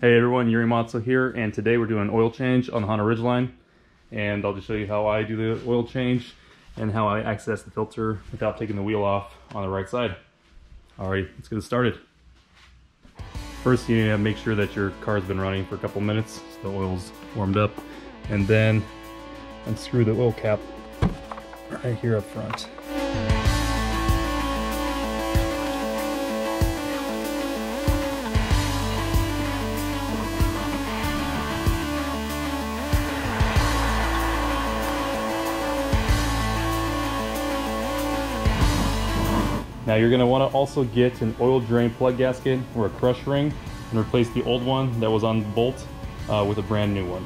Hey everyone, Yuriy Motso here, and today we're doing an oil change on the Honda Ridgeline. And I'll just show you how I do the oil change and how I access the filter without taking the wheel off on the right side. Alright, let's get it started. First you need to make sure that your car's been running for a couple minutes so the oil's warmed up. And then unscrew the oil cap right here up front. Now you're gonna wanna also get an oil drain plug gasket or a crush ring and replace the old one that was on the bolt uh, with a brand new one.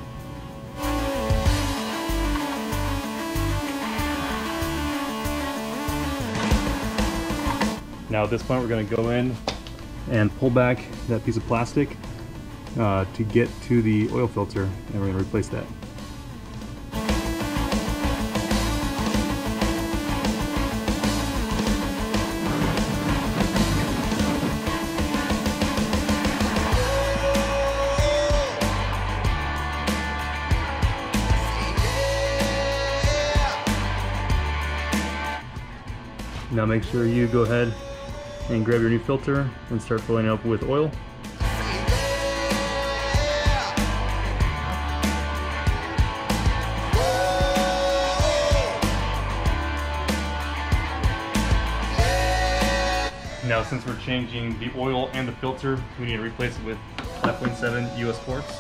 Now at this point we're gonna go in and pull back that piece of plastic uh, to get to the oil filter and we're gonna replace that. Now make sure you go ahead and grab your new filter and start filling it up with oil. Now since we're changing the oil and the filter, we need to replace it with 5.7 US quarts.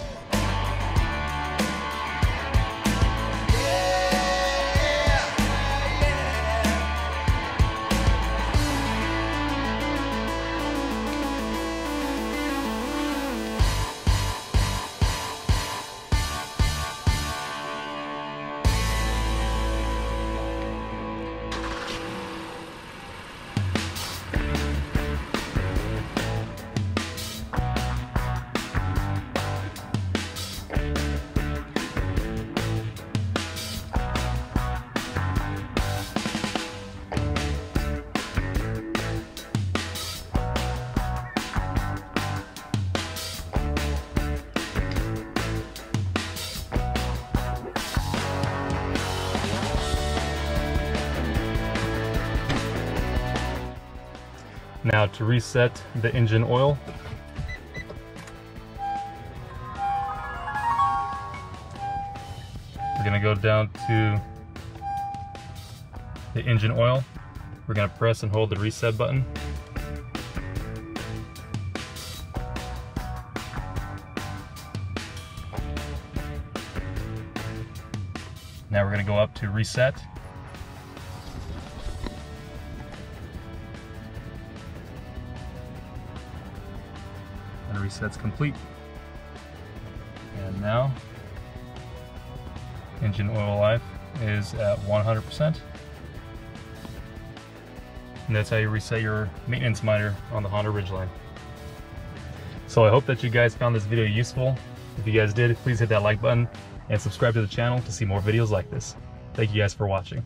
Now to reset the engine oil, we're gonna go down to the engine oil. We're gonna press and hold the reset button. Now we're gonna go up to reset. And reset's complete. And now, engine oil life is at 100%. And that's how you reset your maintenance minder on the Honda Ridgeline. So I hope that you guys found this video useful. If you guys did, please hit that like button and subscribe to the channel to see more videos like this. Thank you guys for watching.